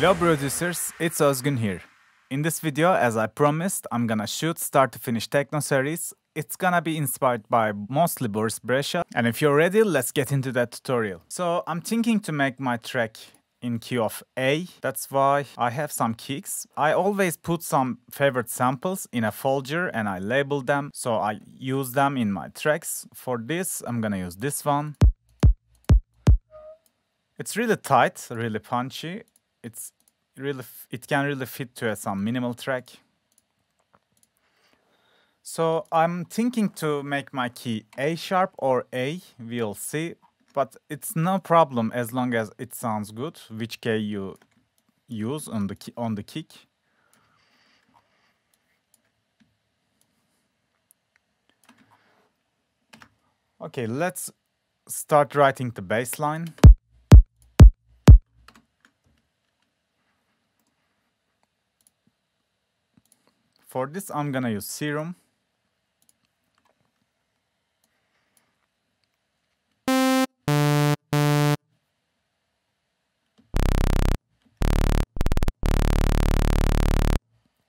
Hello producers, it's Özgün here. In this video, as I promised, I'm gonna shoot start to finish techno series. It's gonna be inspired by mostly Boris Brejcha. And if you're ready, let's get into that tutorial. So I'm thinking to make my track in key of A. That's why I have some kicks. I always put some favorite samples in a folder and I label them. So I use them in my tracks. For this, I'm gonna use this one. It's really tight, really punchy. It's really it can really fit to some minimal track. So I'm thinking to make my key A sharp or A, we'll see. But it's no problem as long as it sounds good, which key you use on the on the kick. Okay, let's start writing the bass line. For this, I'm gonna use Serum.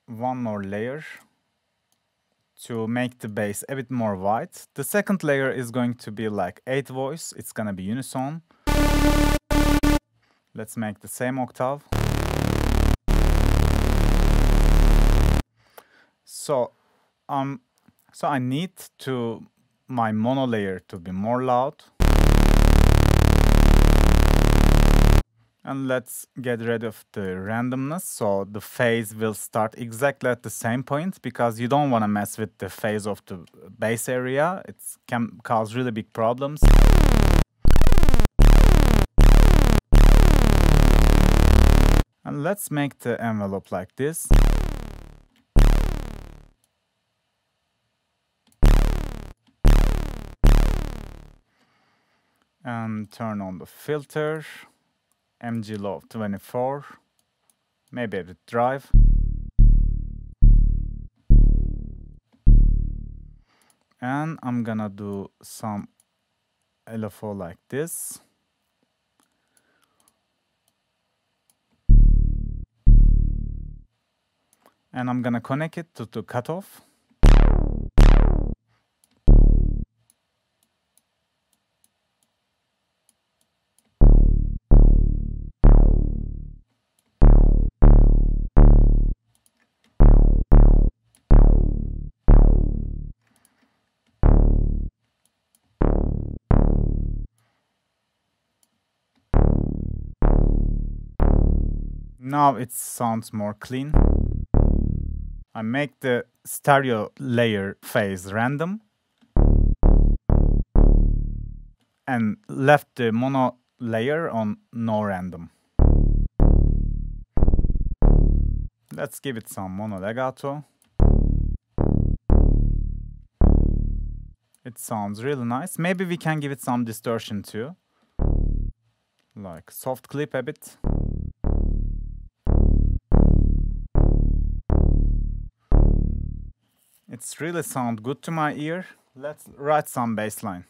One more layer to make the bass a bit more wide. The second layer is going to be like 8 voice, it's gonna be unison. Let's make the same octave. So, um, so I need to my mono layer to be more loud. And let's get rid of the randomness. So the phase will start exactly at the same point because you don't want to mess with the phase of the bass area. It can cause really big problems. And let's make the envelope like this. And turn on the filter MG low 24 maybe a bit drive. And I'm gonna do some LFO like this. And I'm gonna connect it to the cutoff Now it sounds more clean. I make the stereo layer phase random and left the mono layer on no random. Let's give it some mono legato. It sounds really nice. Maybe we can give it some distortion too. Like soft clip a bit. It's really sound good to my ear. Let's write some bass line.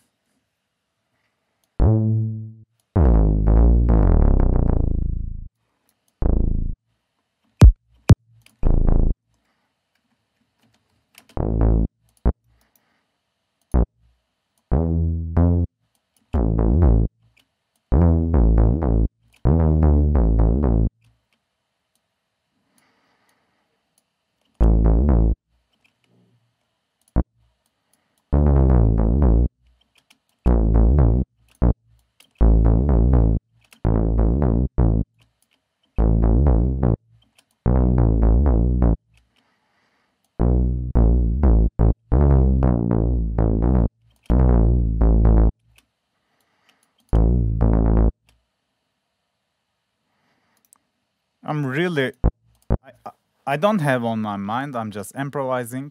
I don't have on my mind, I'm just improvising.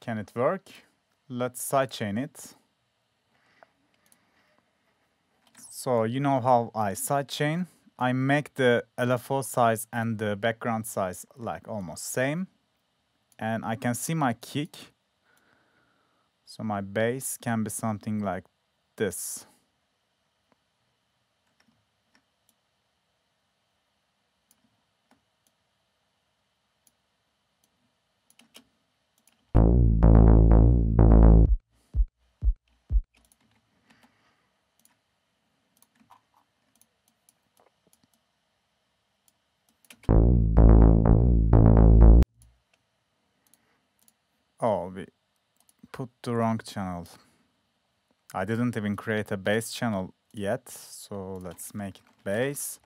Can it work? Let's sidechain it. So you know how I sidechain. I make the LFO size and the background size like almost same. And I can see my kick. So my bass can be something like this. Put the wrong channel. I didn't even create a bass channel yet, so let's make it bass.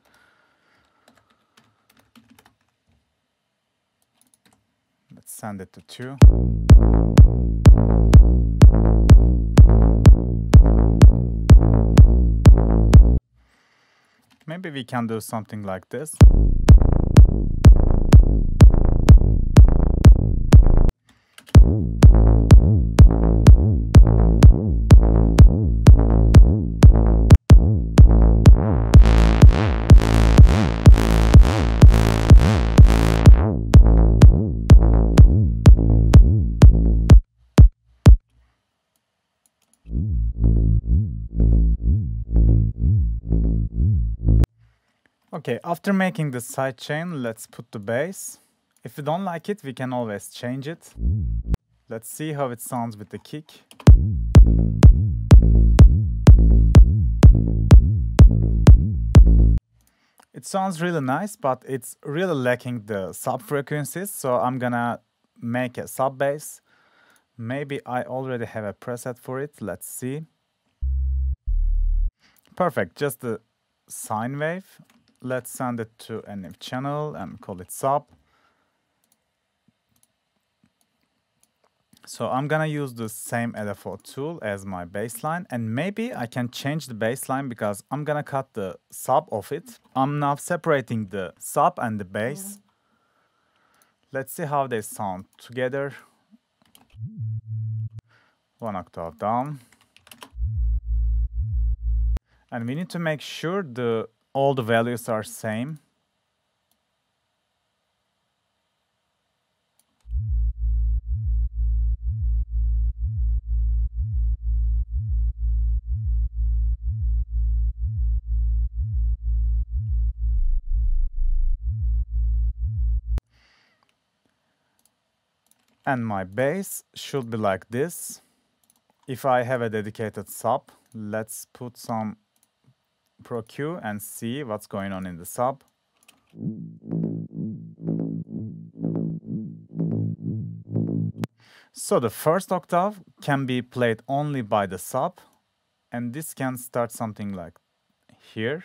Let's send it to 2. Maybe we can do something like this. Okay, after making the sidechain, let's put the bass. If we don't like it, we can always change it. Let's see how it sounds with the kick. It sounds really nice, but it's really lacking the sub frequencies, so I'm gonna make a sub bass. Maybe I already have a preset for it, let's see. Perfect, just the sine wave. Let's send it to a new channel and call it sub. So I'm gonna use the same LFO tool as my bassline and maybe I can change the bassline because I'm gonna cut the sub of it. I'm now separating the sub and the bass. Let's see how they sound together. One octave down. And we need to make sure the all the values are same. And my bass should be like this. If I have a dedicated sub, let's put some Pro Q and see what's going on in the sub. So the first octave can be played only by the sub and this can start something like here.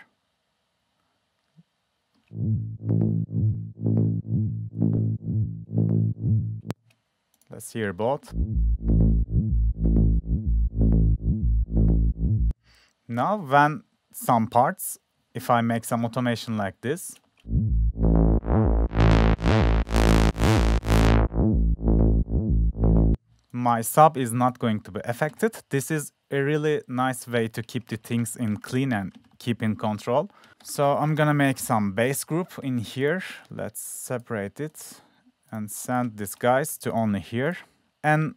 Let's hear both. Now when some parts, if I make some automation like this, my sub is not going to be affected. This is a really nice way to keep the things in clean and keep in control. So I'm gonna make some bass group in here. Let's separate it and send these guys to only here. And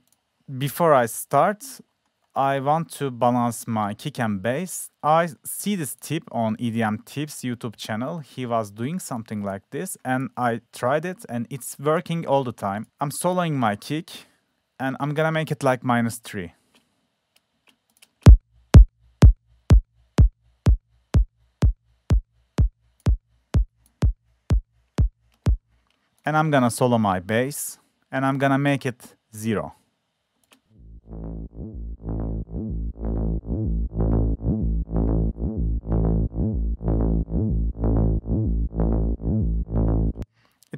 before I start, I want to balance my kick and bass. I see this tip on EDM Tips YouTube channel. He was doing something like this and I tried it and it's working all the time. I'm soloing my kick and I'm gonna make it like minus 3. And I'm gonna solo my bass and I'm gonna make it 0.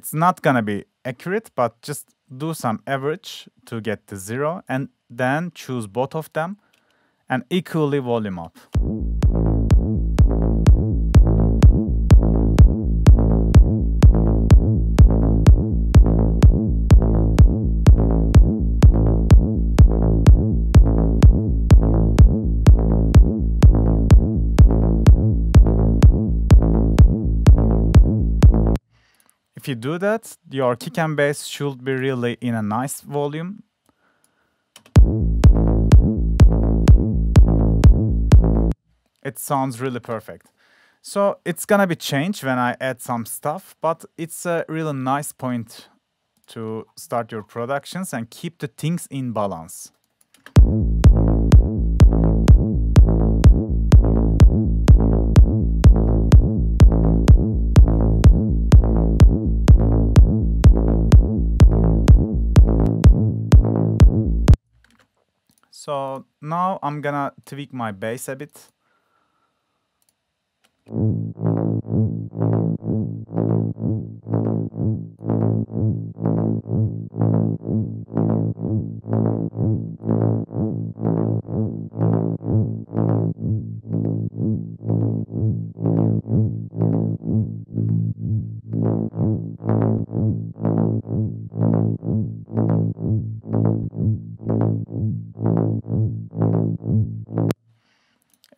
It's not gonna be accurate, but just do some average to get the zero and then choose both of them and equally volume up. You do that, your kick and bass should be really in a nice volume. It sounds really perfect. So it's gonna be changed when I add some stuff, but it's a really nice point to start your productions and keep the things in balance. So now I'm gonna tweak my bass a bit.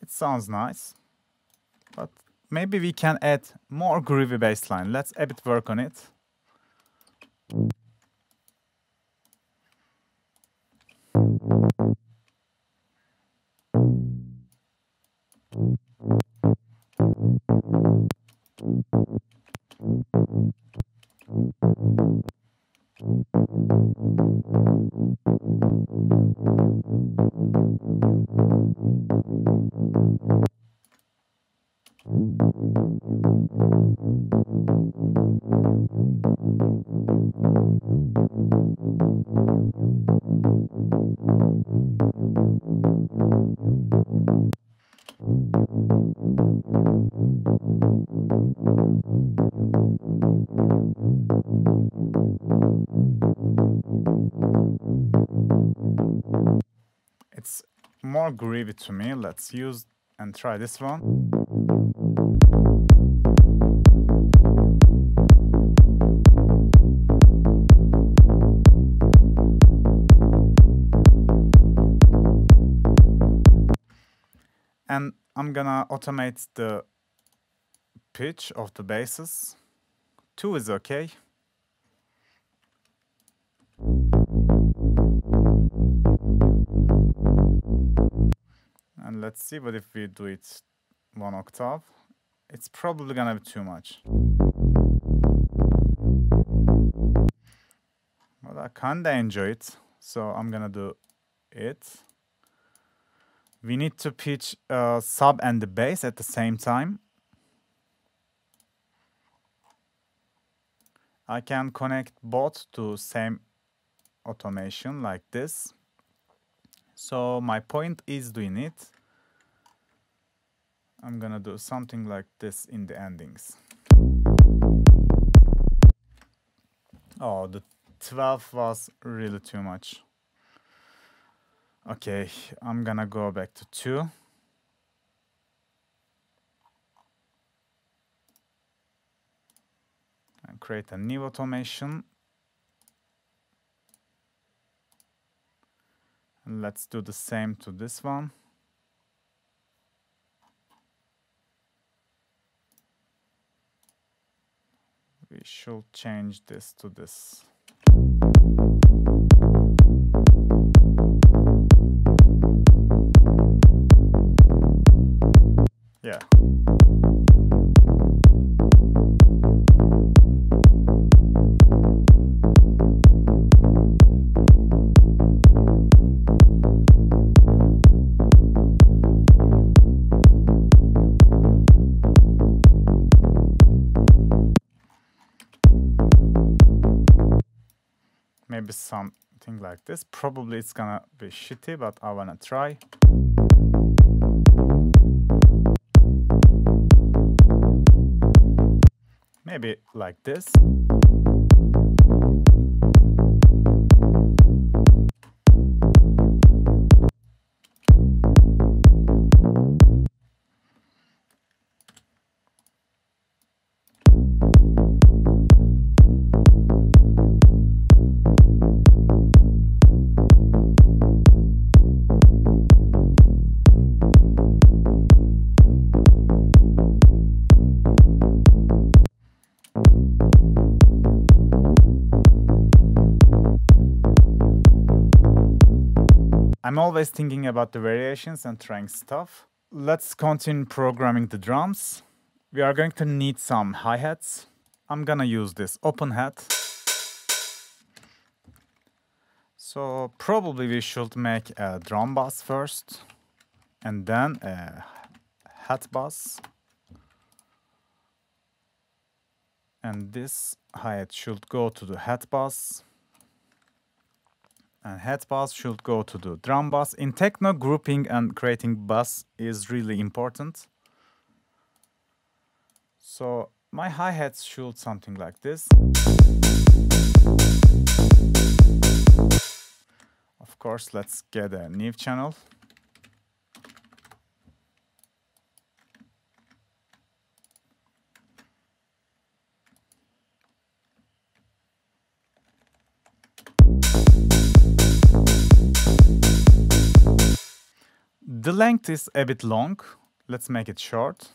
It sounds nice, but maybe we can add more groovy bassline. Let's a bit work on it. It's groovy to me. Let's use and try this one. And I'm gonna automate the pitch of the basses. Two is okay. And let's see what if we do it one octave. It's probably gonna be too much. But I kinda enjoy it, so I'm gonna do it. We need to pitch uh, sub and the bass at the same time. I can connect both to same automation like this. So my point is doing it. I'm gonna do something like this in the endings. Oh, the 12 was really too much. Okay, I'm gonna go back to 2. And create a new automation. And let's do the same to this one. We should change this to this. Maybe something like this. Probably it's gonna be shitty, but I wanna try. Maybe like this. Thinking about the variations and trying stuff. Let's continue programming the drums. We are going to need some hi-hats. I'm gonna use this open hat. So probably we should make a drum bass first and then a hat bass. And this hi-hat should go to the hat bass and hat bass should go to the drum bass. In techno, grouping and creating bass is really important. So my hi-hats should something like this. Of course, let's get a Neve channel. The length is a bit long. Let's make it short.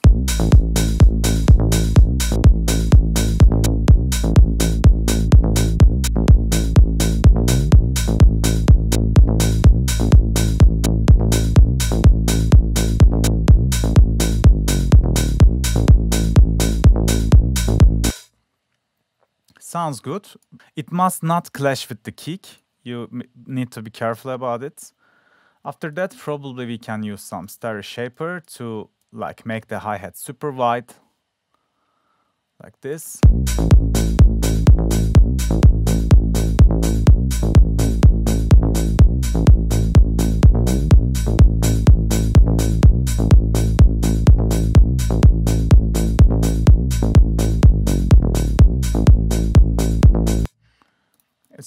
Sounds good. It must not clash with the kick. You need to be careful about it. After that, probably we can use some stereo shaper to like make the hi-hat super wide, like this.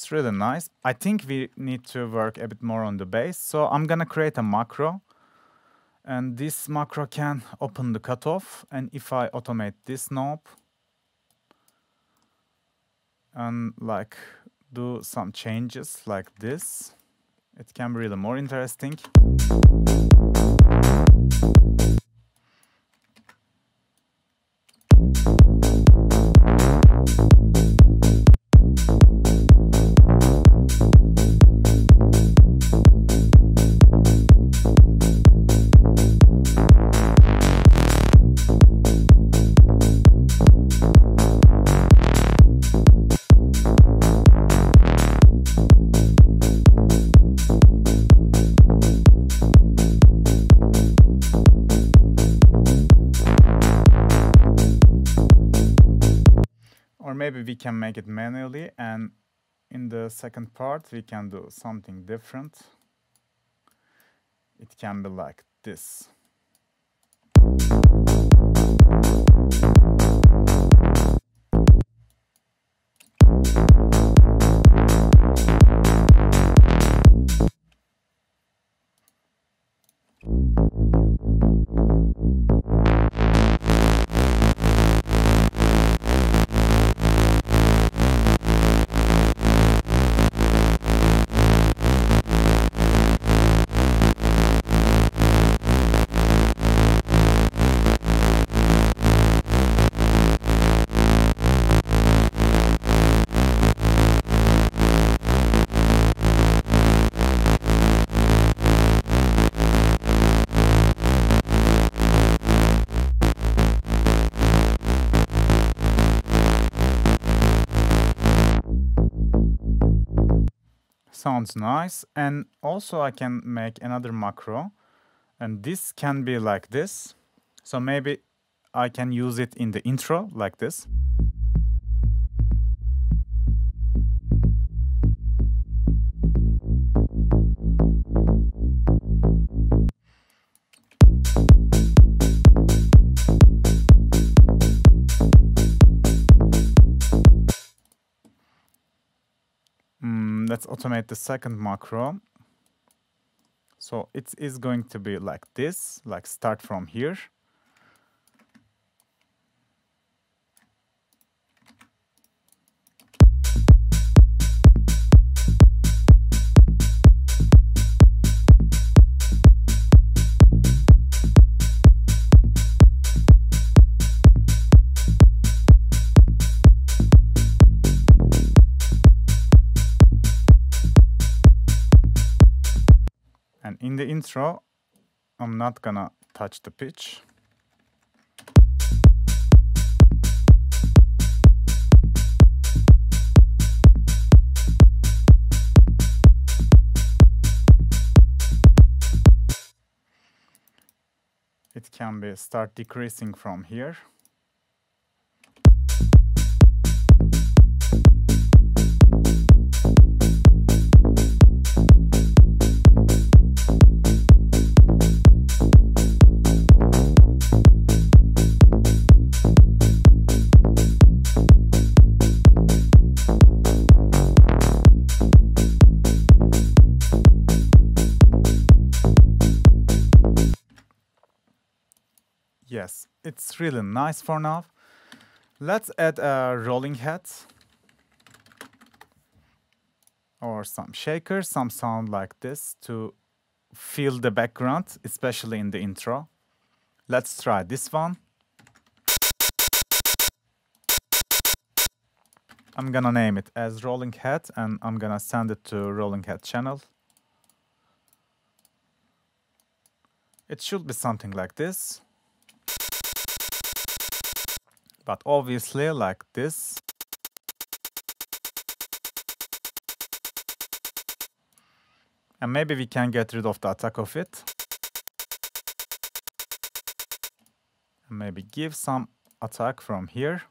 It's really nice. I think we need to work a bit more on the bass. So I'm gonna create a macro. And this macro can open the cutoff. And if I automate this knob and like do some changes like this, it can be really more interesting. We can make it manually and in the second part we can do something different. It can be like this. Sounds nice and also I can make another macro and this can be like this. So maybe I can use it in the intro like this let's automate the second macro. So it is going to be like this, like start from here. In the intro, I'm not gonna touch the pitch. It can be start decreasing from here. Really nice for now. Let's add a rolling head or some shakers, some sound like this to fill the background, especially in the intro. Let's try this one. I'm gonna name it as rolling head and I'm gonna send it to rolling head channel. It should be something like this. But obviously like this. And maybe we can get rid of the attack of it. And maybe give some attack from here.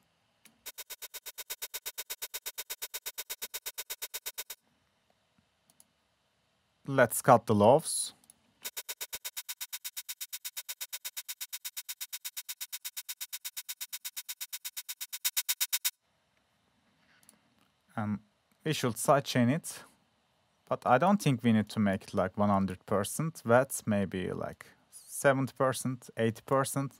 Let's cut the lows. We should sidechain it. But I don't think we need to make it like 100% that's maybe like 70% 80%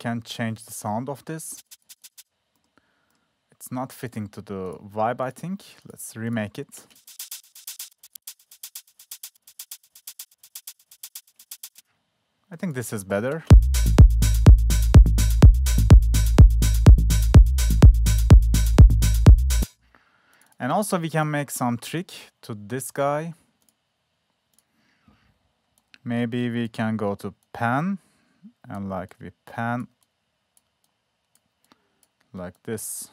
can change the sound of this. It's not fitting to the vibe, I think. Let's remake it. I think this is better. And also we can make some trick to this guy. Maybe we can go to pan and like we pan like this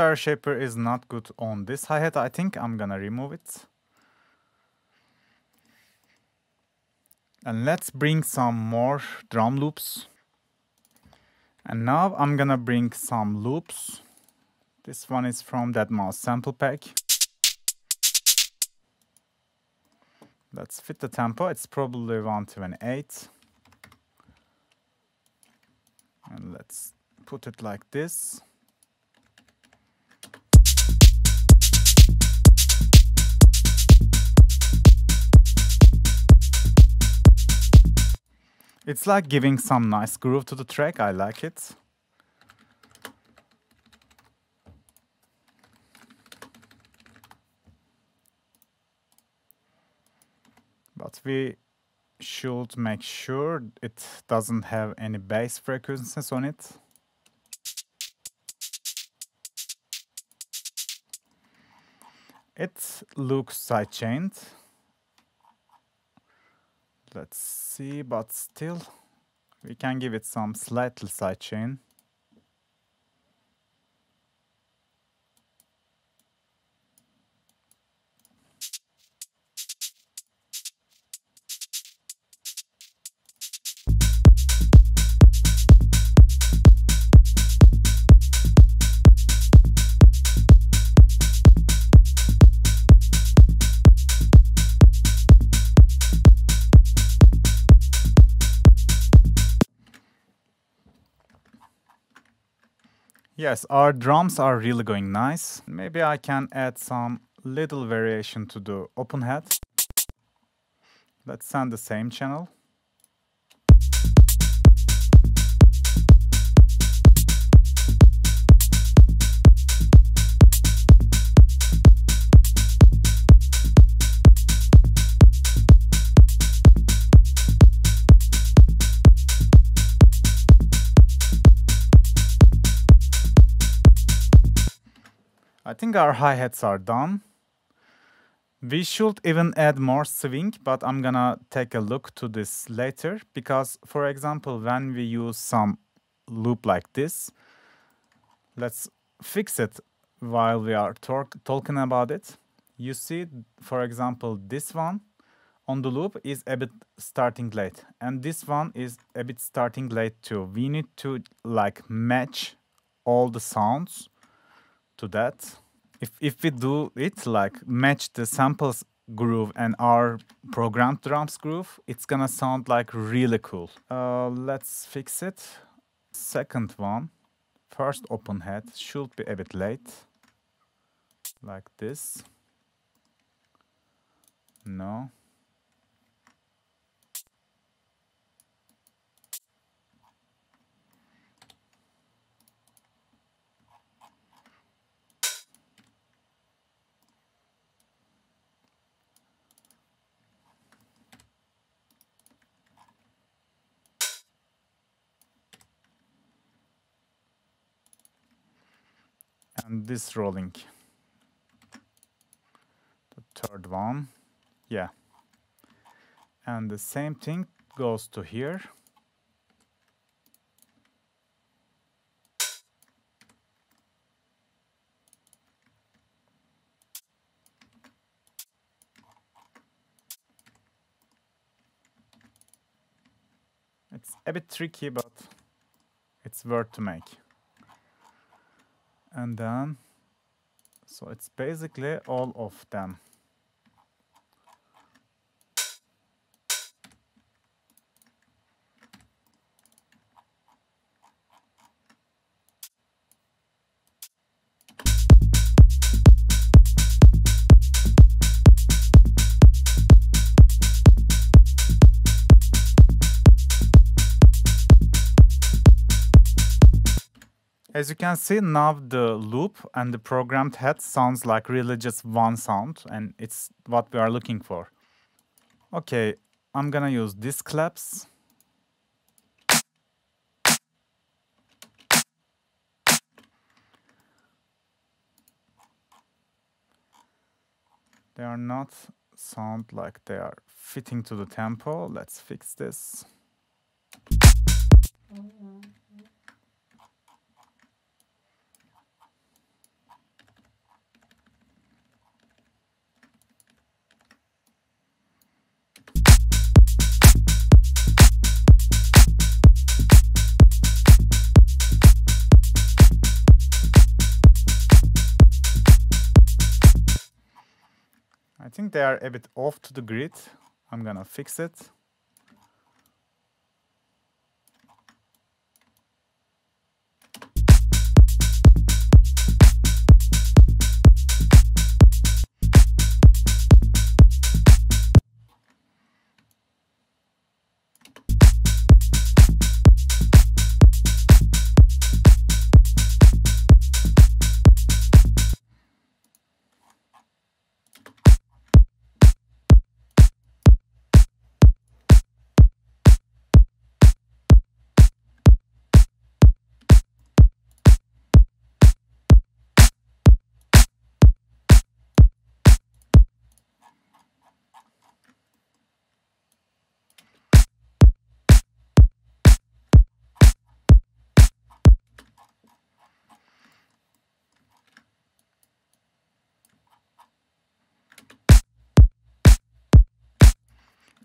stereo shaper is not good on this hi-hat. I think I'm gonna remove it. And let's bring some more drum loops. And now I'm gonna bring some loops. This one is from deadmau5 sample pack. Let's fit the tempo. It's probably 128. And let's put it like this. It's like giving some nice groove to the track, I like it. But we should make sure it doesn't have any bass frequencies on it. It looks sidechained. Let's see, but still we can give it some slightly sidechain. Yes, our drums are really going nice. Maybe I can add some little variation to the open hat. Let's send the same channel. Think our hi-hats are done. We should even add more swing, but I'm gonna take a look to this later because, for example, when we use some loop like this, let's fix it while we are talking about it. You see, for example, this one on the loop is a bit starting late and this one is a bit starting late too. We need to like match all the sounds to that. If, if we do it, like match the samples groove and our programmed drums groove, it's gonna sound like really cool. Uh, let's fix it. Second one, first open hat should be a bit late, like this. No. And this rolling. The third one. Yeah. And the same thing goes to here. It's a bit tricky, but it's worth to make and then so it's basically all of them As you can see now the loop and the programmed head sounds like really just one sound and it's what we are looking for. Okay, I'm gonna use these claps. They are not sound like they are fitting to the tempo. Let's fix this. Mm -hmm. I think they are a bit off to the grid. I'm gonna fix it.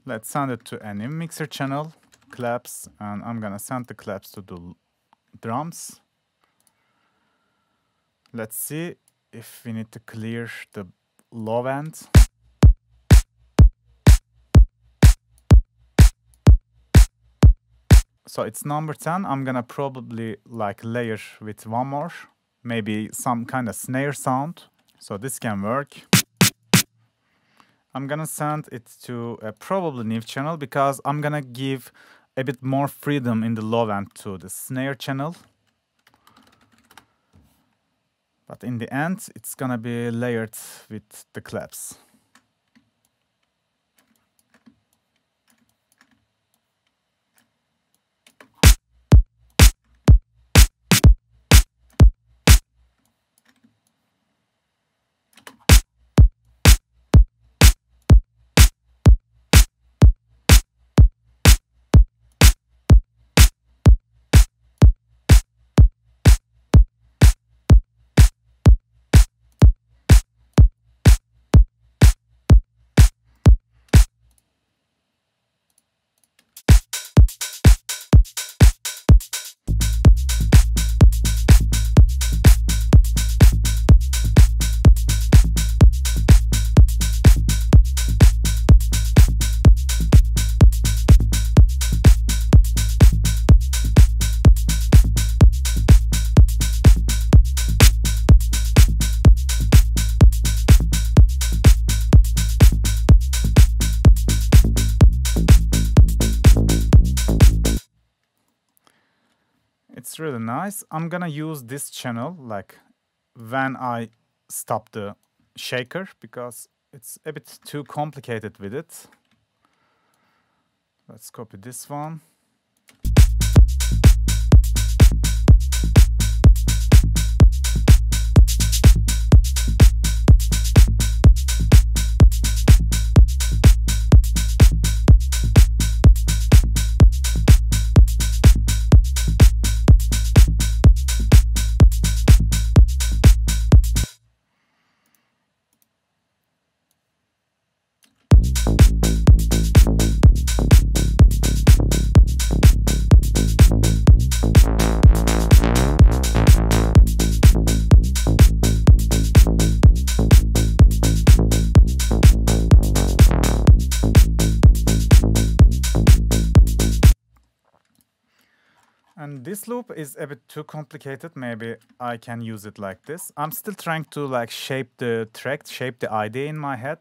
Let's send it to any mixer channel, claps, and I'm gonna send the claps to the drums. Let's see if we need to clear the low end. So it's number 10. I'm gonna probably like layer with one more, maybe some kind of snare sound. So this can work. I'm gonna send it to a probably new channel because I'm gonna give a bit more freedom in the low end to the snare channel. But in the end, it's gonna be layered with the claps. Nice. I'm gonna use this channel like when I stop the shaker because it's a bit too complicated with it. Let's copy this one. Loop is a bit too complicated. Maybe I can use it like this. I'm still trying to like shape the track, shape the idea in my head.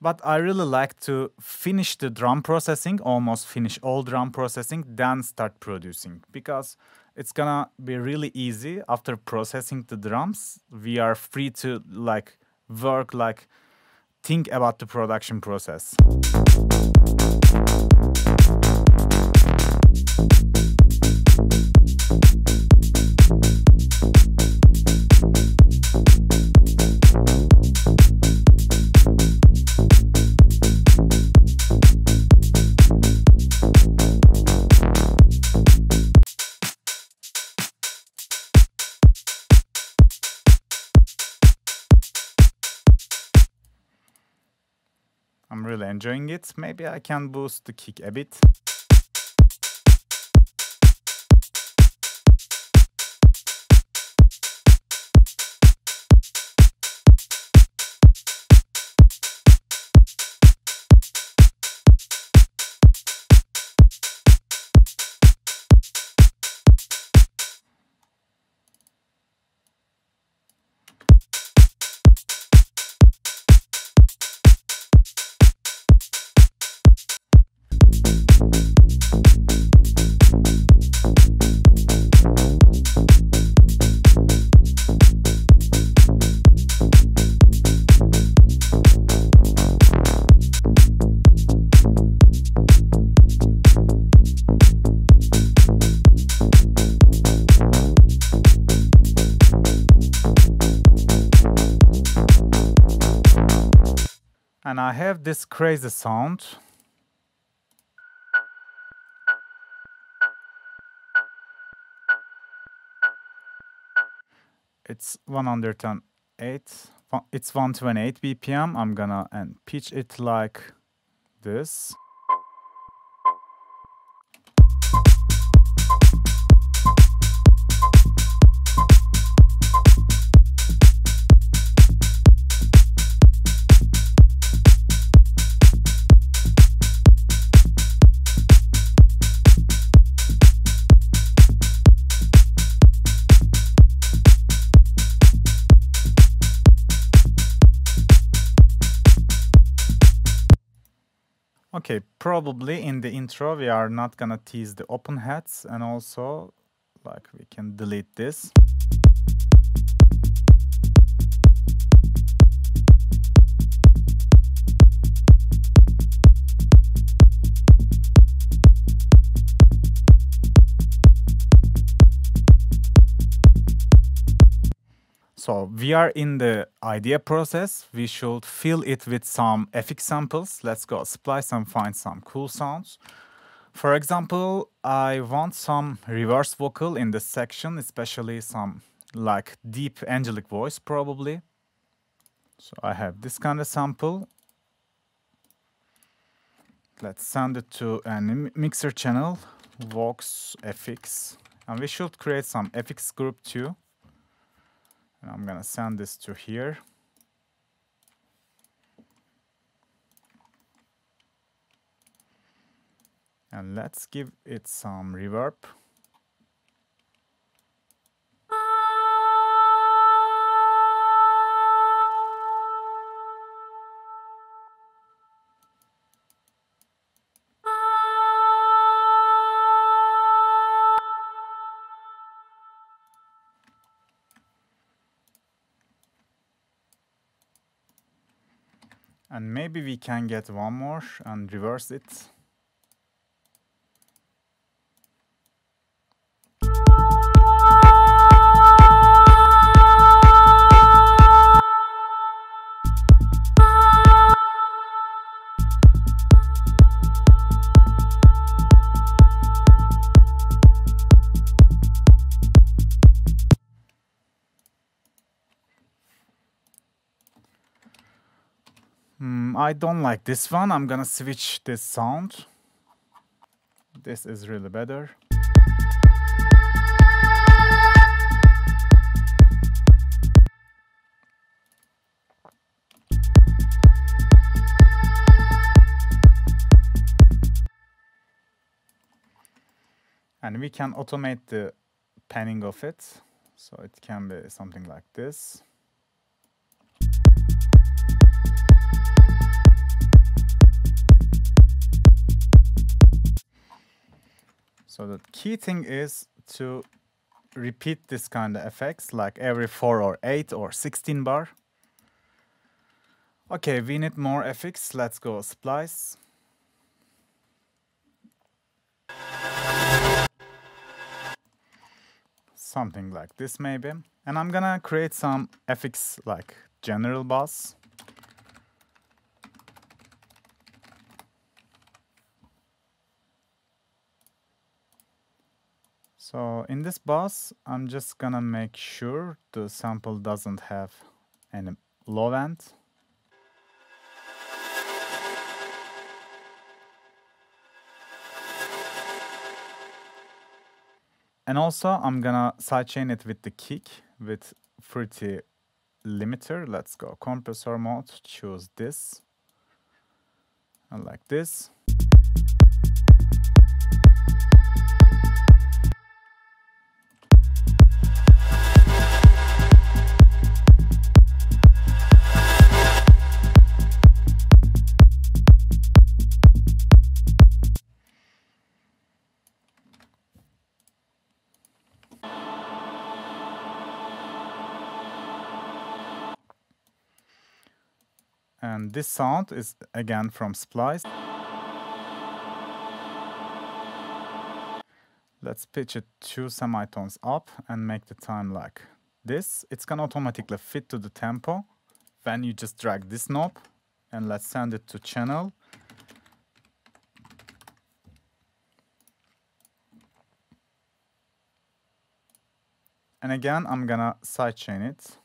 But I really like to finish the drum processing, almost finish all drum processing, then start producing. Because it's gonna be really easy after processing the drums. We are free to like work, like think about the production process. Really enjoying it. Maybe I can boost the kick a bit. Have the sound. It's 108, it's 128 BPM. I'm gonna and pitch it like this. Probably in the intro we are not gonna tease the open hats and also like we can delete this. So we are in the idea process. We should fill it with some FX samples. Let's go splice and find some cool sounds. For example, I want some reverse vocal in this section, especially some like deep angelic voice probably. So I have this kind of sample. Let's send it to a mixer channel, Vox FX. And we should create some FX group too. And I'm gonna send this to here. And let's give it some reverb. Maybe we can get one more and reverse it. I don't like this one. I'm gonna switch this sound. This is really better. And we can automate the panning of it. So it can be something like this. So the key thing is to repeat this kind of effects like every 4 or 8 or 16 bar. Okay, we need more FX. Let's go splice. Something like this maybe. And I'm gonna create some FX like general bus. So in this bus, I'm just gonna make sure the sample doesn't have any low end. And also I'm gonna sidechain it with the kick with Fruity limiter. Let's go compressor mode, choose this. And like this. And this sound is again from Splice. Let's pitch it two semitones up and make the time like this. It's gonna automatically fit to the tempo. Then you just drag this knob and let's send it to channel. And again, I'm gonna sidechain it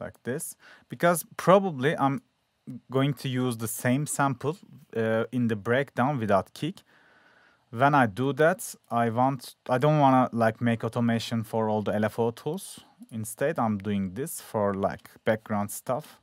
like this because probably I'm going to use the same sample uh, in the breakdown without kick. When I do that, I want I don't want to like make automation for all the LFO tools. Instead, I'm doing this for like background stuff.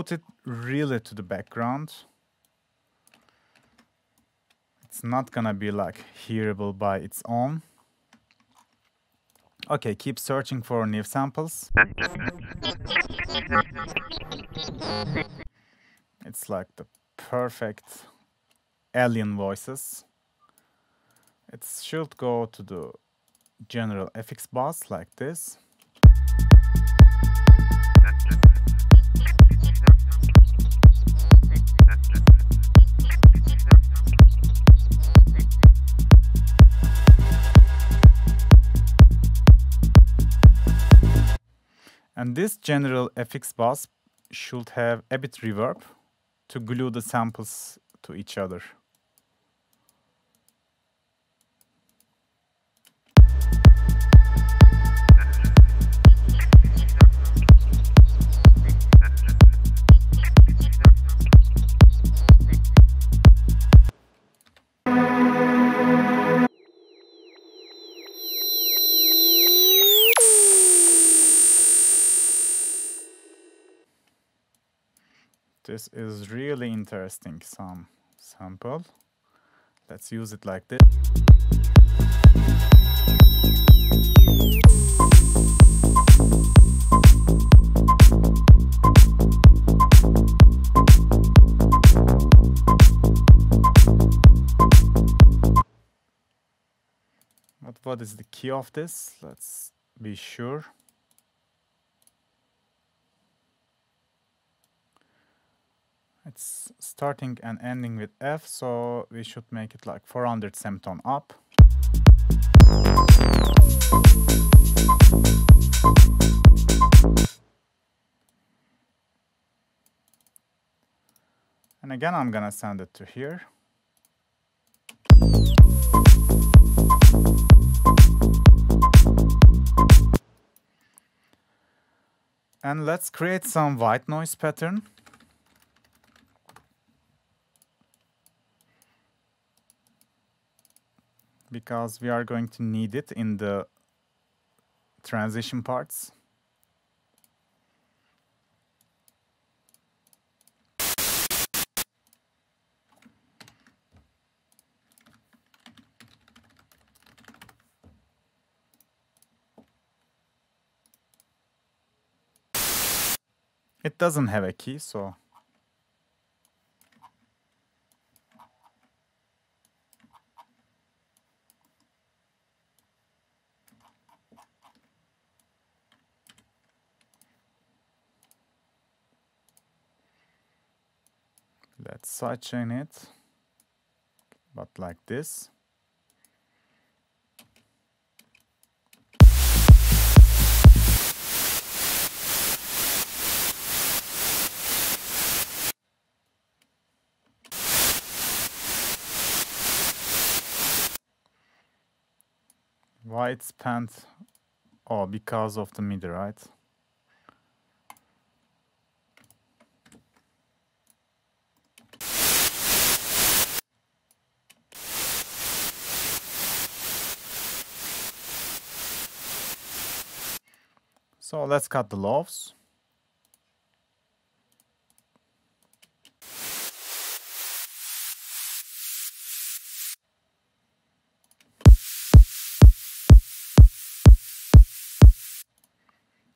Put it really to the background. It's not gonna be like hearable by its own. Okay, keep searching for new samples. It's like the perfect alien voices. It should go to the general FX bus like this. And this general FX bus should have a bit reverb to glue the samples to each other. This is really interesting, some sample. Let's use it like this. But what is the key of this? Let's be sure. It's starting and ending with F, so we should make it like 400 semitone up. And again, I'm gonna send it to here. And let's create some white noise pattern. Because we are going to need it in the transition parts. It doesn't have a key, so let's sidechain it but like this. Why it's panned? Oh because of the MIDI right So let's cut the loaves.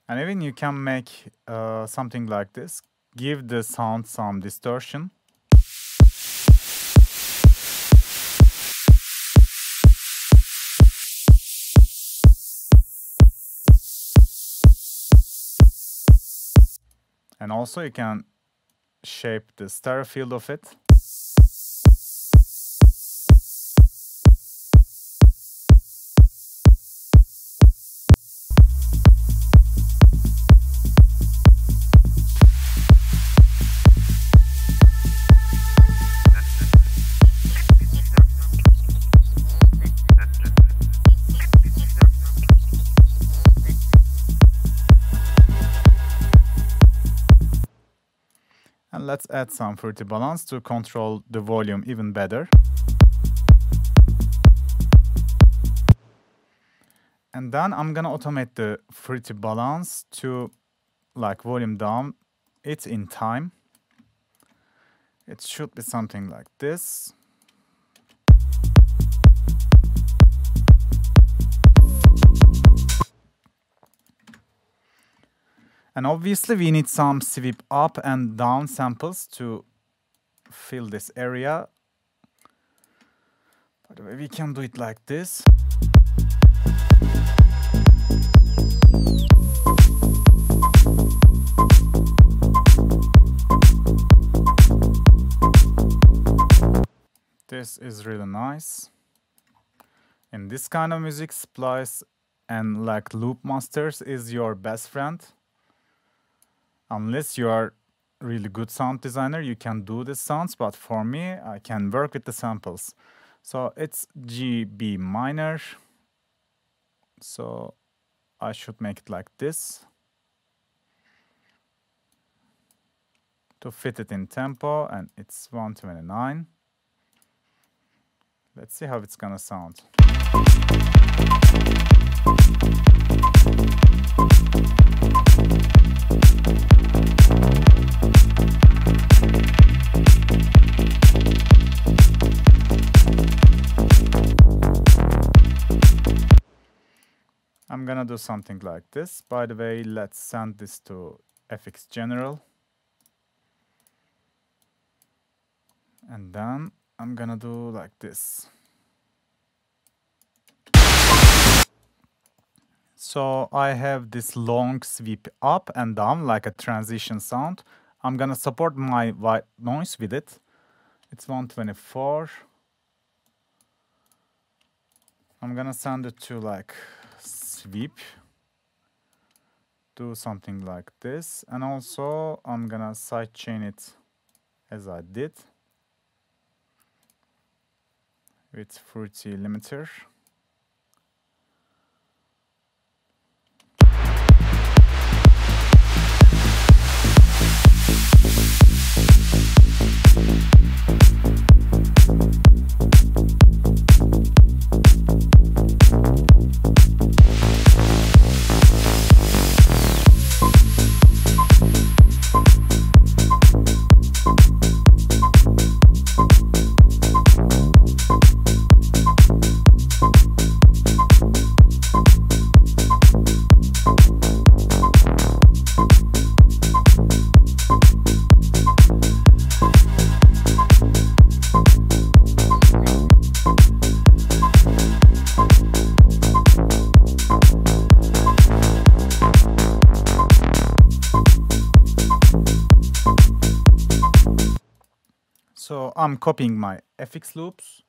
And even you can make uh, something like this, give the sound some distortion. And also you can shape the stereo field of it. Let's add some fruity balance to control the volume even better. And then I'm gonna automate the fruity balance to like volume down it in time. It should be something like this. And obviously we need some sweep up and down samples to fill this area. By the way, we can do it like this. This is really nice. In this kind of music, splice and like loop masters is your best friend unless you are really good sound designer you can do the sounds but for me I can work with the samples. So it's G B minor. So I should make it like this. To fit it in tempo and it's 129 let's see how it's gonna sound I'm gonna do something like this. By the way, let's send this to FX General. And then I'm gonna do like this. So I have this long sweep up and down like a transition sound. I'm gonna support my white noise with it. It's 124. I'm gonna send it to like sweep. Do something like this. And also I'm gonna sidechain it as I did with Fruity limiter. I'm copying my FX loops.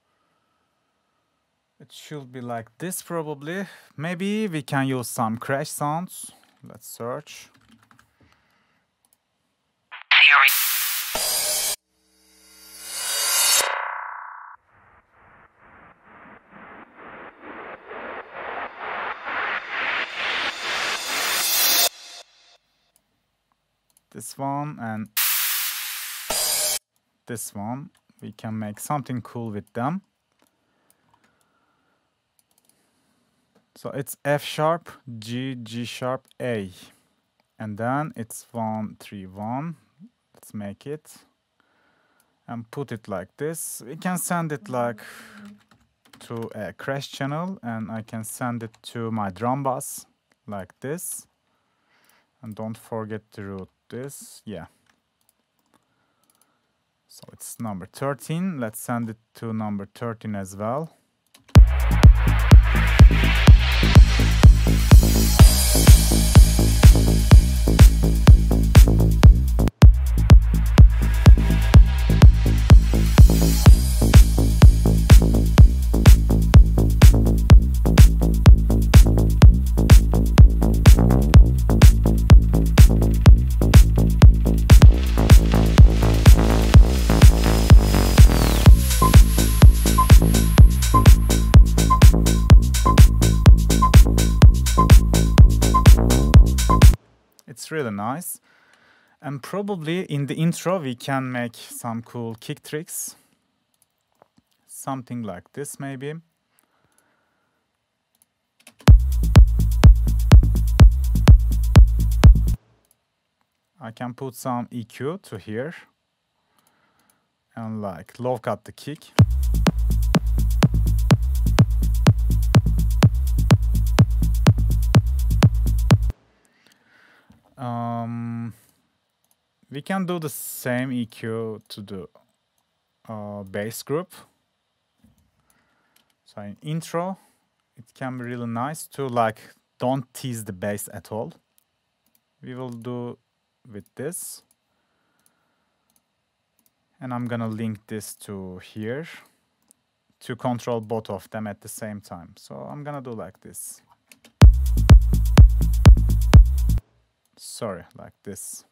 It should be like this probably. Maybe we can use some crash sounds. Let's search. This one and this one. We can make something cool with them. So it's F sharp, G, G sharp, A. And then it's 1, 3, 1. Let's make it. And put it like this. We can send it like to a crash channel and I can send it to my drum bus like this. And don't forget to route this. Yeah. So it's number 13. Let's send it to number 13 as well. Nice. And probably in the intro we can make some cool kick tricks. Something like this maybe. I can put some EQ to here and like low cut the kick. We can do the same EQ to the uh, bass group. So in intro, it can be really nice to like don't tease the bass at all. We will do with this. And I'm gonna link this to here to control both of them at the same time. So I'm gonna do like this. Sorry, like this.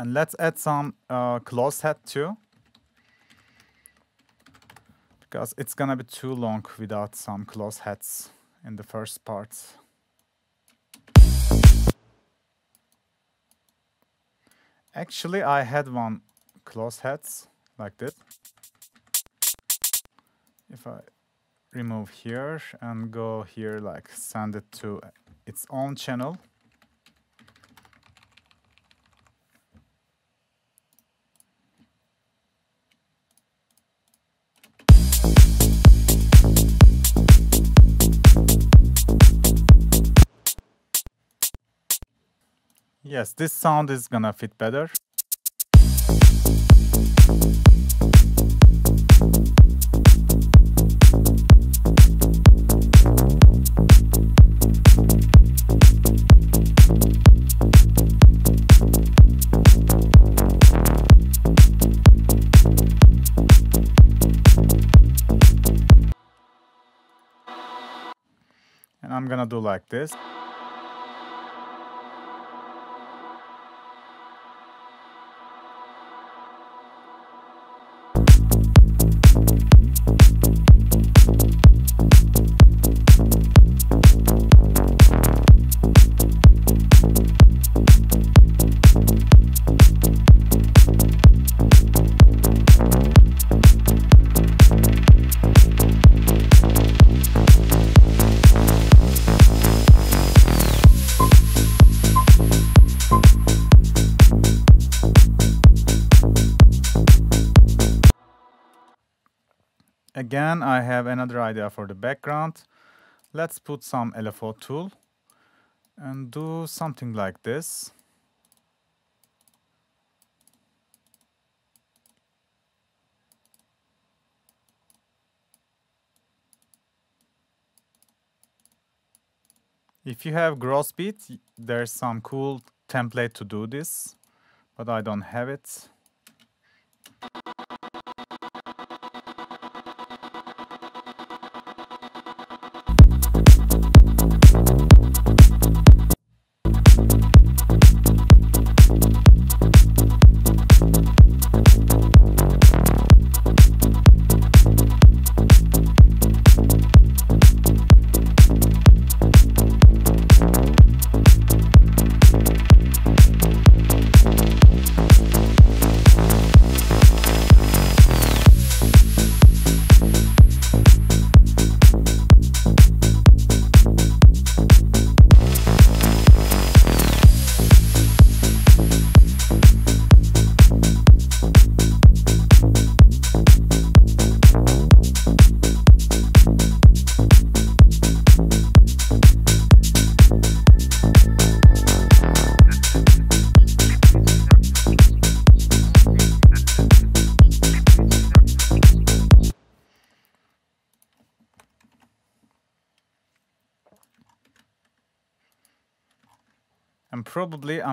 And let's add some uh, close hat too. Because it's gonna be too long without some close hats in the first part. Actually, I had one close hats like this. If I remove here and go here, like send it to its own channel. Yes, this sound is gonna fit better. And I'm gonna do like this. Again, I have another idea for the background. Let's put some LFO tool and do something like this. If you have Gross Beat, there's some cool template to do this, but I don't have it.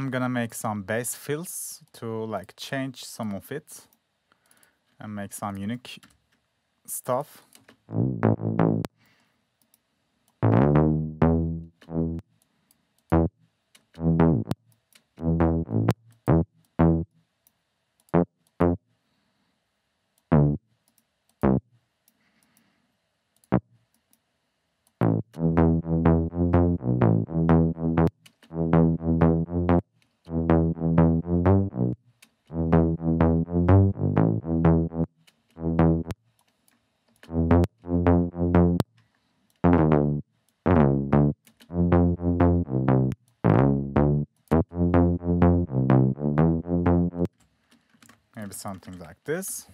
I'm gonna make some bass fills to like change some of it and make some unique stuff. Maybe something like this.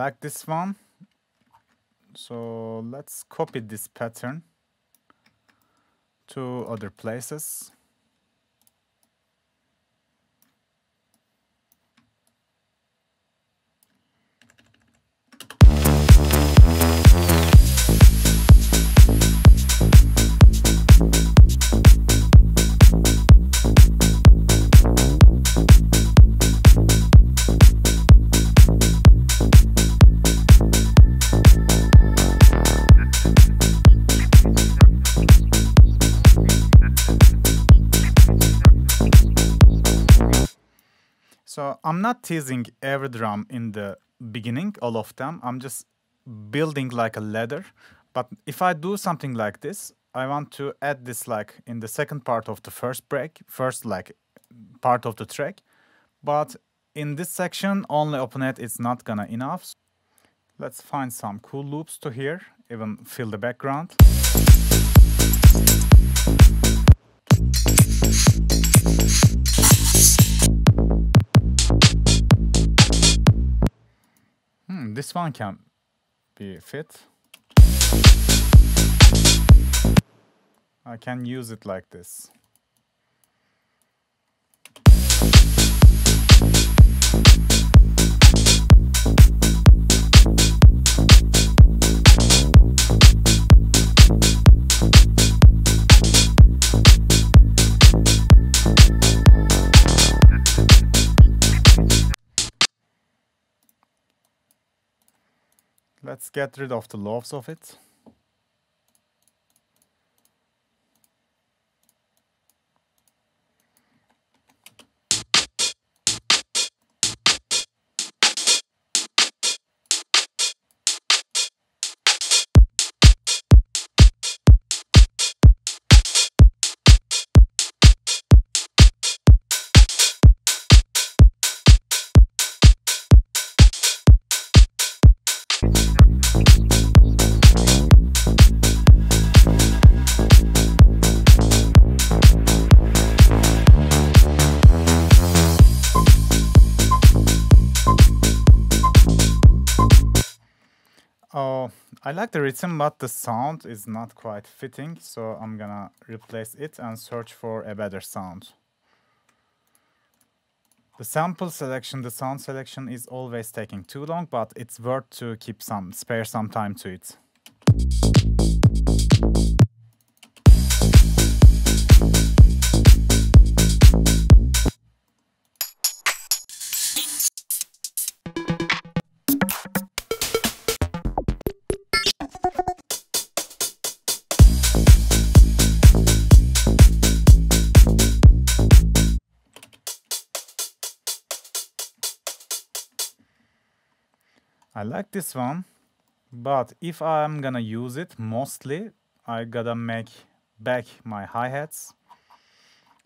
Like this one. So let's copy this pattern to other places. So I'm not teasing every drum in the beginning, all of them. I'm just building like a ladder. But if I do something like this, I want to add this like in the second part of the first break, first like part of the track. But in this section, only open it is not gonna enough. Let's find some cool loops to hear, even fill the background. This one can be fit. I can use it like this. Let's get rid of the lobes of it. Like the rhythm, but the sound is not quite fitting, so I'm gonna replace it and search for a better sound. The sample selection, the sound selection is always taking too long, but it's worth to keep some, spare some time to it. Like this one, but if I'm gonna use it mostly, I gotta make back my hi-hats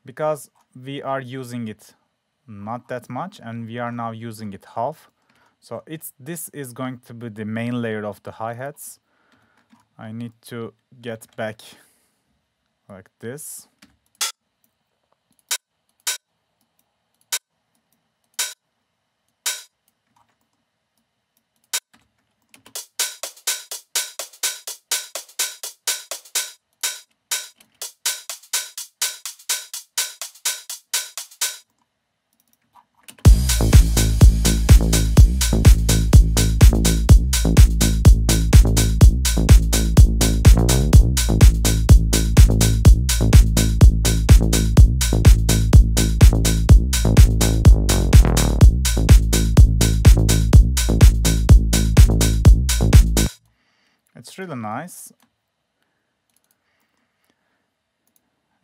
because we are using it not that much and we are now using it half. So it's this is going to be the main layer of the hi-hats. I need to get back like this. Nice.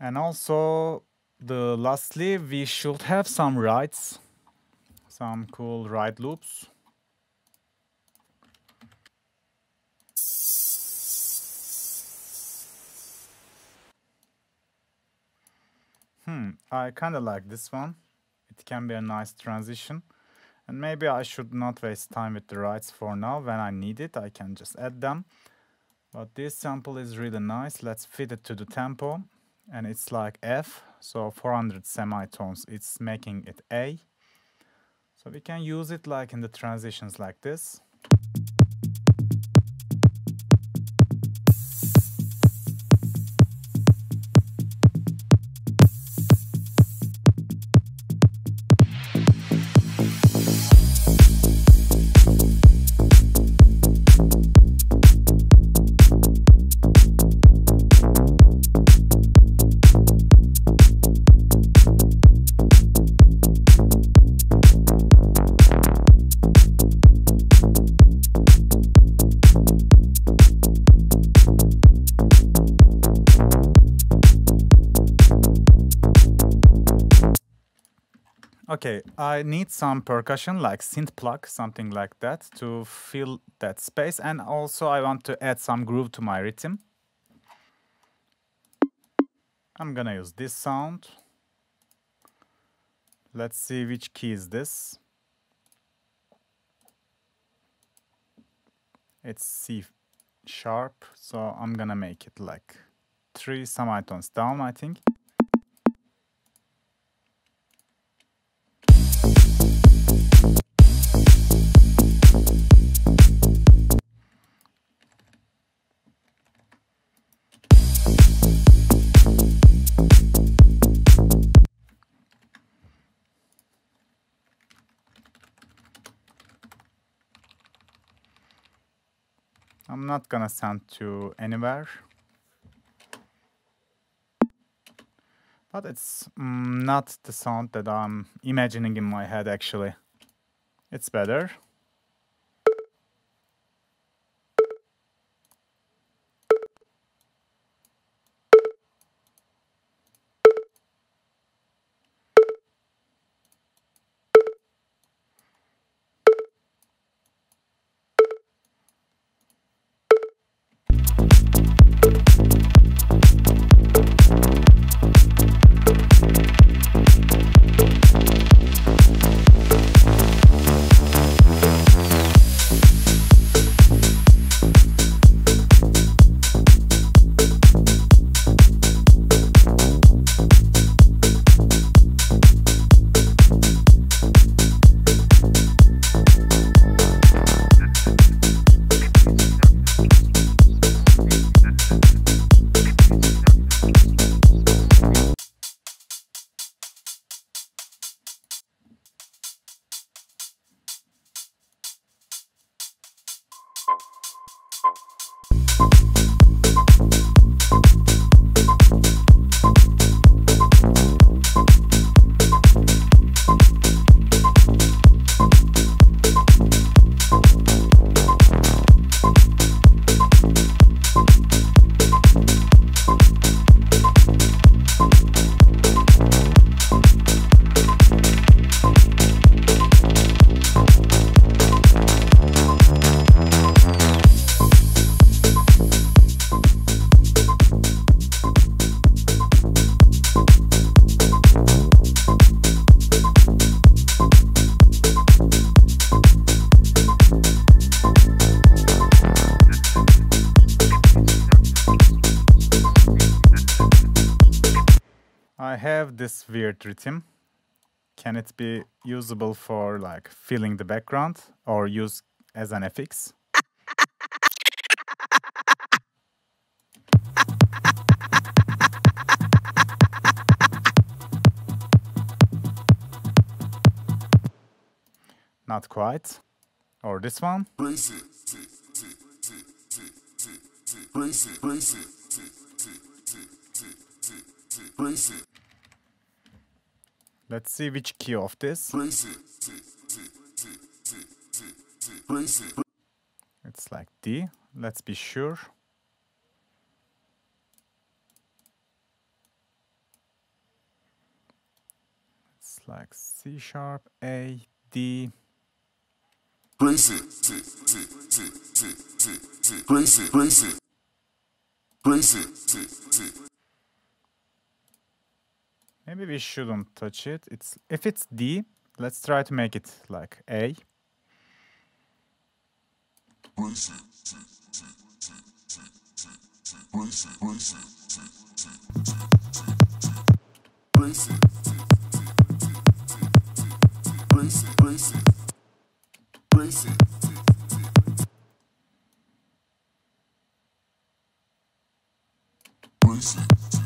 And also, the lastly, we should have some rides, some cool ride loops. Hmm, I kind of like this one. It can be a nice transition. And maybe I should not waste time with the rides for now. When I need it, I can just add them. But this sample is really nice. Let's fit it to the tempo. And it's like F, so 400 semitones. It's making it A. So we can use it like in the transitions like this. Okay, I need some percussion like synth pluck, something like that to fill that space. And also I want to add some groove to my rhythm. I'm gonna use this sound. Let's see which key is this. It's C sharp, so I'm gonna make it like three semitones down, I think. Not gonna send to anywhere. But it's mm, not the sound that I'm imagining in my head actually. It's better. This weird rhythm. Can it be usable for like filling the background or use as an FX? Not quite. Or this one? Brace it. Let's see which key of this. It's like D. Let's be sure. It's like C sharp, A, D. Brace it. Brace it, brace it. Brace it. Maybe we shouldn't touch it. It's if it's D, let's try to make it like A. Brace it,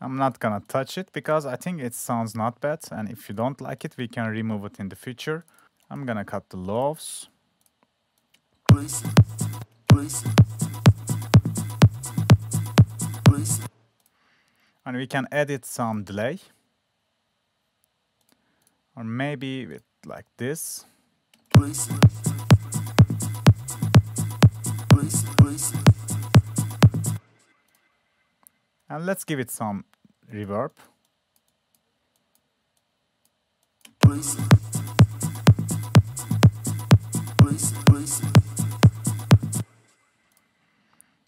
I'm not gonna touch it because I think it sounds not bad and if you don't like it we can remove it in the future. I'm gonna cut the it. and we can edit some delay or maybe with like this And let's give it some reverb.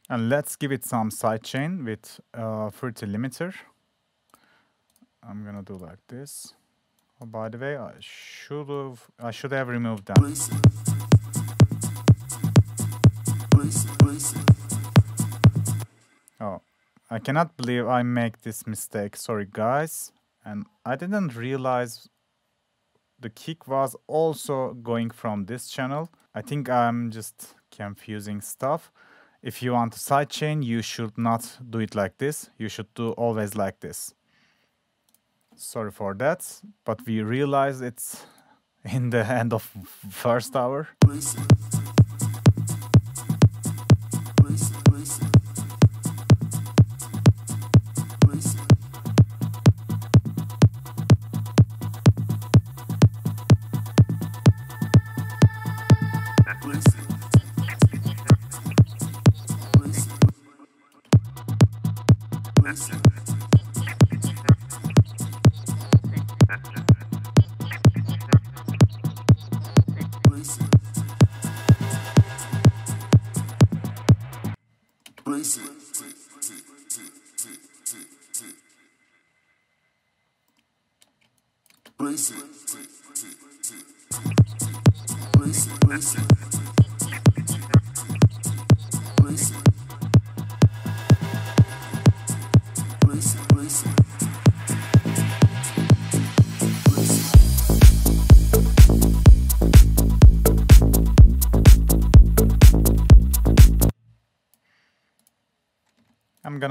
And let's give it some sidechain with uh, fruity limiter. I'm gonna do like this. Oh, by the way I should have I should have removed that I cannot believe I make this mistake sorry guys and I didn't realize the kick was also going from this channel. I think I'm just confusing stuff. If you want a sidechain, you should not do it like this. You should do always like this. Sorry for that, but we realize it's in the end of first hour.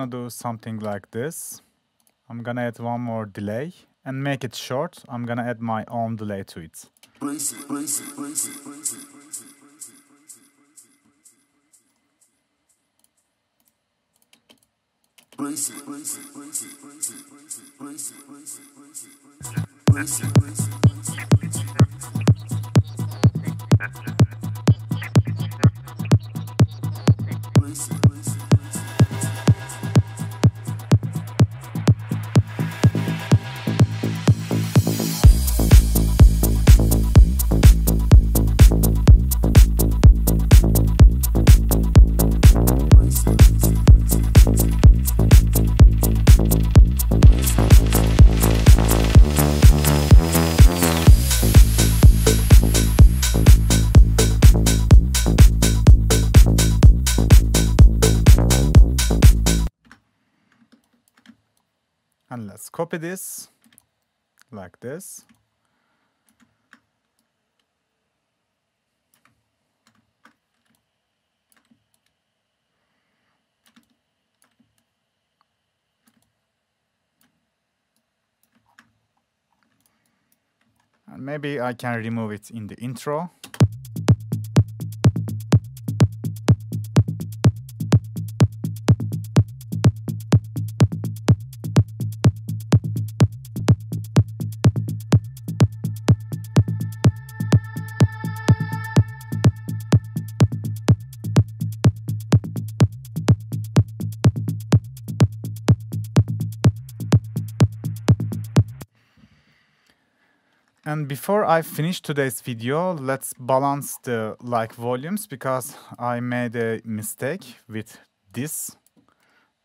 Do something like this. I'm gonna add one more delay and make it short. I'm gonna add my own delay to it. Brace it, brace it, brace it, brace it, brace it, brace it, brace it, brace it, brace it, brace it, brace it, brace it, brace it, brace it, brace it, brace it, brace it, brace it, brace it, brace it. Brace copy this like this. And maybe I can remove it in the intro. And before I finish today's video, let's balance the like volumes because I made a mistake with this.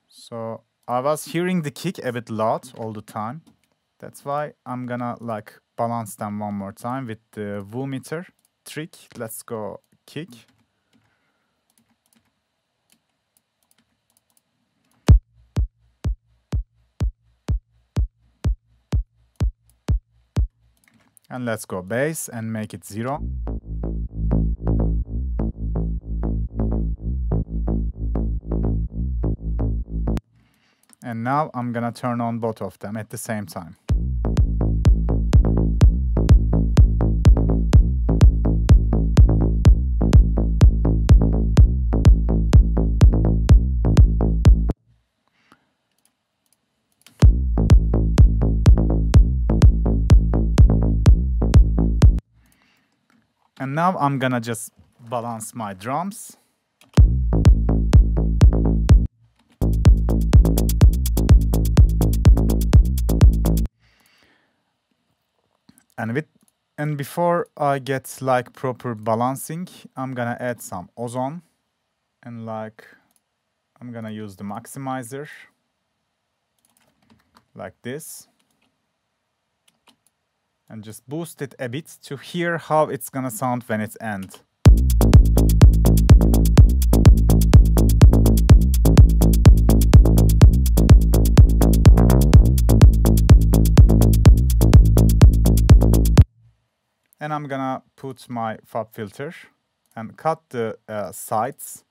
So I was hearing the kick a bit loud all the time. That's why I'm gonna like balance them one more time with the VU meter trick. Let's go kick. And let's go bass and make it zero. And now I'm gonna turn on both of them at the same time. Now I'm gonna just balance my drums. And with and before I get like proper balancing, I'm gonna add some ozone and like I'm gonna use the maximizer like this and just boost it a bit to hear how it's gonna sound when it's end. And I'm gonna put my FabFilter and cut the uh, sides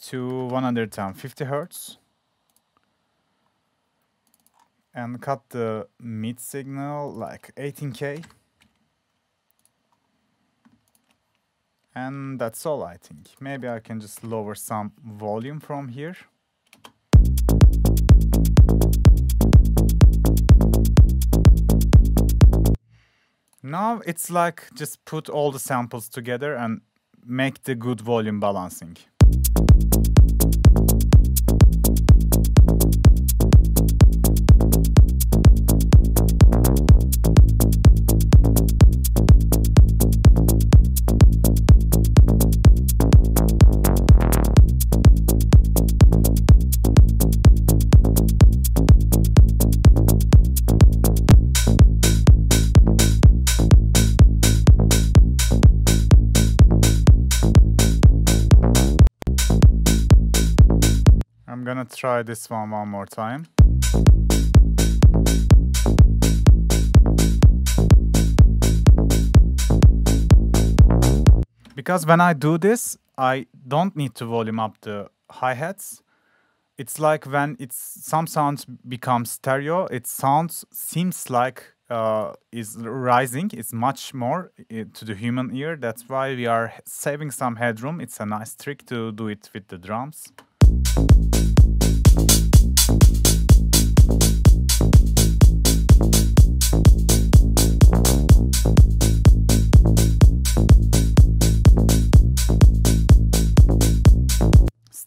to 150 hertz and cut the mid signal like 18k and that's all I think. Maybe I can just lower some volume from here. Now it's like just put all the samples together and make the good volume balancing try this one one more time. Because when I do this, I don't need to volume up the hi-hats. It's like when it's some sounds become stereo, it sounds seems like uh, is rising. It's much more uh, to the human ear. That's why we are saving some headroom. It's a nice trick to do it with the drums.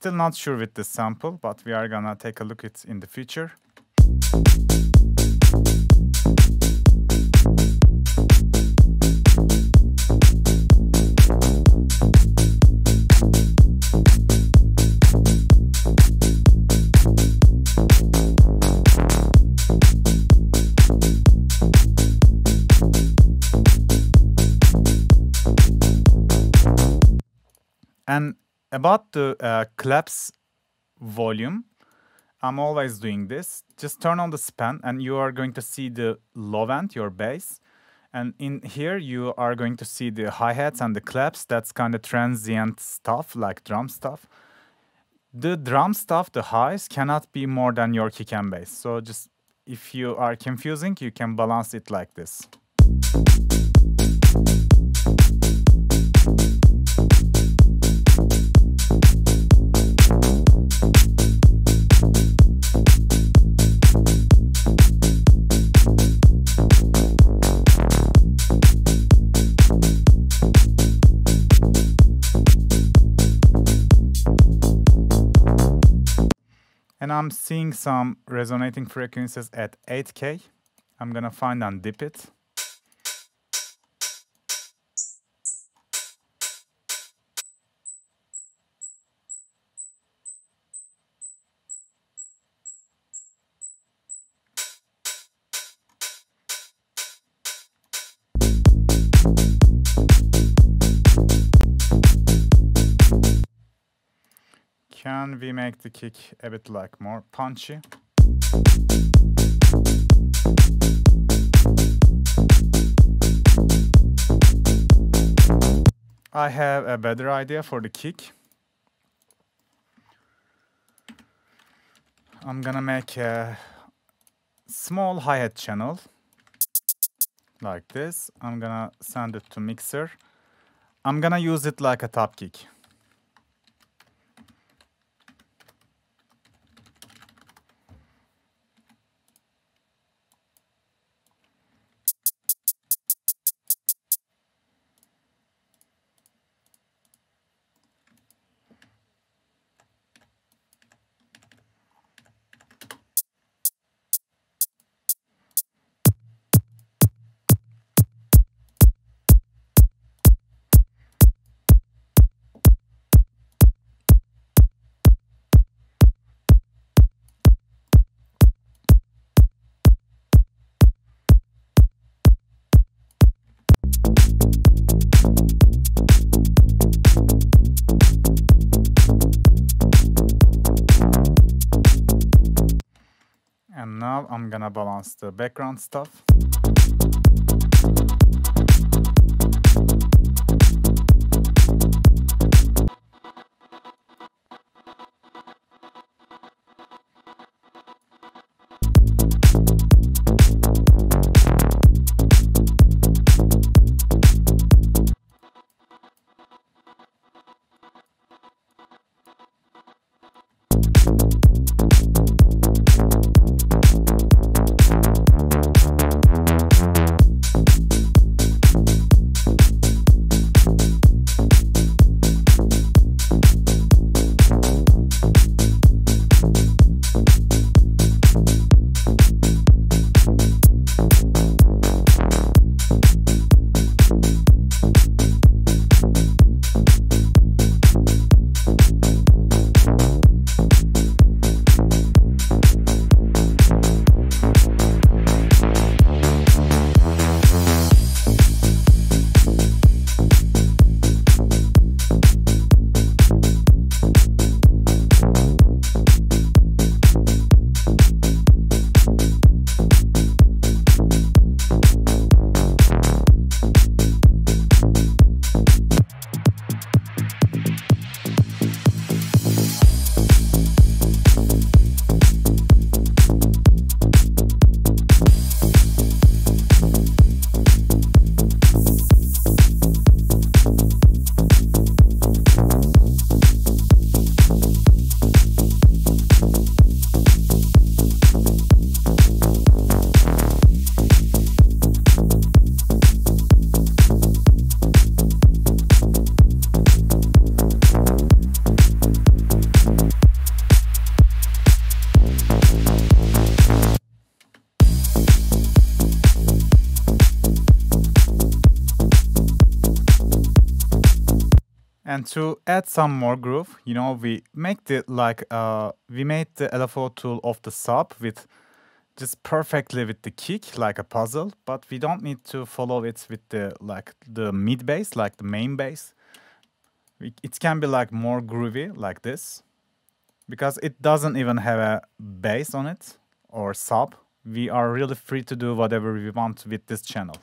Still not sure with this sample, but we are gonna take a look at it in the future. And about the uh, claps volume, I'm always doing this. Just turn on the span and you are going to see the low end, your bass. And in here, you are going to see the hi-hats and the claps. That's kind of transient stuff, like drum stuff. The drum stuff, the highs, cannot be more than your kick and bass. So just if you are confusing, you can balance it like this. And I'm seeing some resonating frequencies at 8K. I'm gonna find and dip it. Can we make the kick a bit like more punchy? I have a better idea for the kick. I'm gonna make a small hi-hat channel like this. I'm gonna send it to mixer. I'm gonna use it like a top kick. The uh, background stuff. To add some more groove, you know, we make the like uh we made the LFOTool of the sub with just perfectly with the kick like a puzzle, but we don't need to follow it with the like the mid bass, like the main bass. It can be like more groovy like this because it doesn't even have a bass on it or sub. We are really free to do whatever we want with this channel.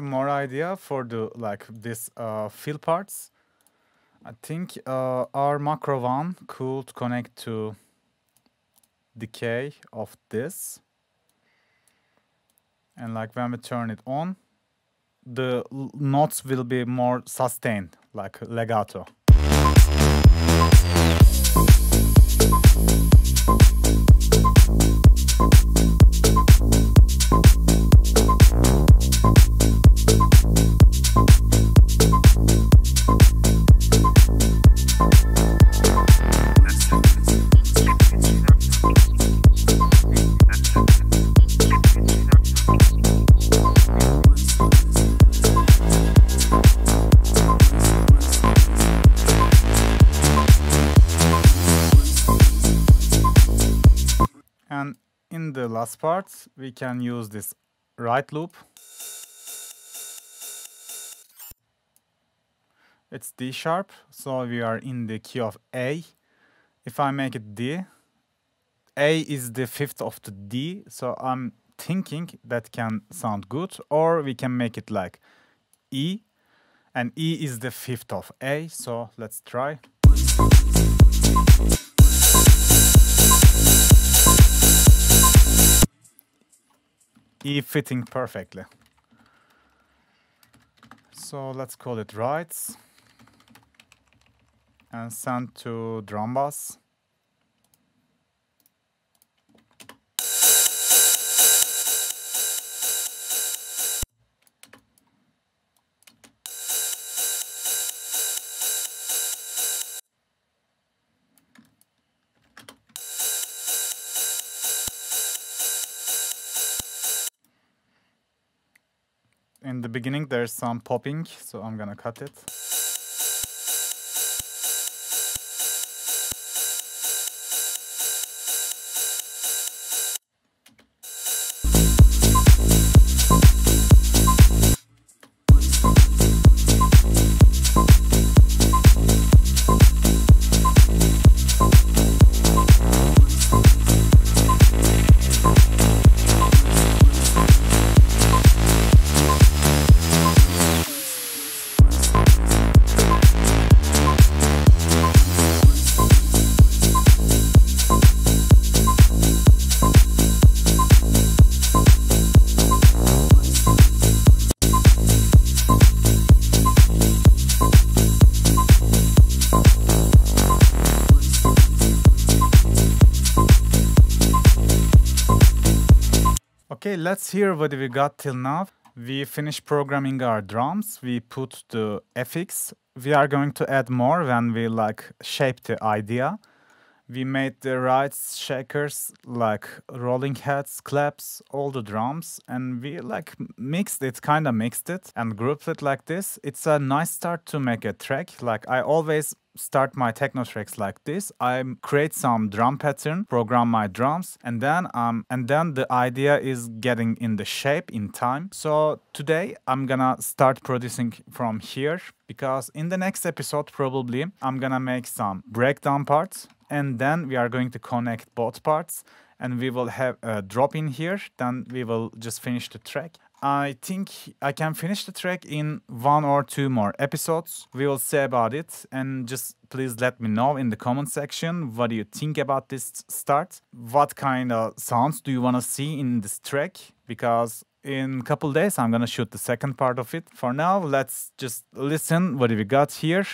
Have more idea for the like this uh, fill parts. I think uh, our macro one could connect to decay of this. And like when we turn it on, the notes will be more sustained, like legato. Last part, we can use this ride loop. It's D sharp, so we are in the key of A. If I make it D, A is the fifth of the D, so I'm thinking that can sound good, or we can make it like E, and E is the fifth of A, so let's try. E fitting perfectly. So let's call it rides and send to drum bus. In the beginning there's some popping, so I'm gonna cut it. Let's hear what we got till now. We finished programming our drums. We put the FX. We are going to add more when we like shape the idea. We made the rides shakers like rolling heads, claps, all the drums, and we like mixed it, kind of mixed it and grouped it like this. It's a nice start to make a track. Like I always start my techno tracks like this. I create some drum pattern, program my drums, and then um and then the idea is getting in the shape in time. So today I'm gonna start producing from here because in the next episode probably I'm gonna make some breakdown parts and then we are going to connect both parts and we will have a drop in here then we will just finish the track i think i can finish the track in one or two more episodes. We will see about it. And just please let me know in the comment section what do you think about this start? What kind of sounds do you want to see in this track? Because in a couple days i'm gonna shoot the second part of it. For now let's just listen what do we got here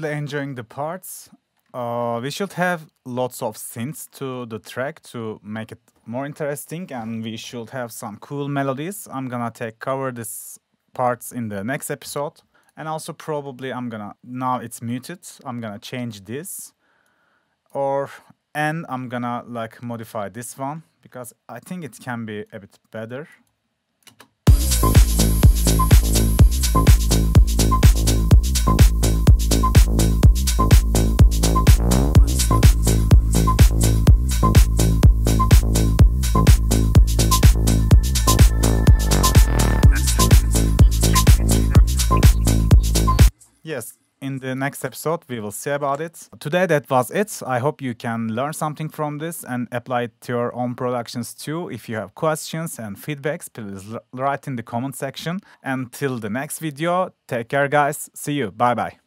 really enjoying the parts. Uh, we should have lots of synths to the track to make it more interesting and we should have some cool melodies. I'm gonna take cover this parts in the next episode and also probably I'm gonna now it's muted I'm gonna change this or and I'm gonna like modify this one because I think it can be a bit better Yes, in the next episode we will see about it. Today that was it. I hope you can learn something from this and apply it to your own productions too. If you have questions and feedbacks, please write in the comment section. Until the next video, take care guys. See you. Bye bye.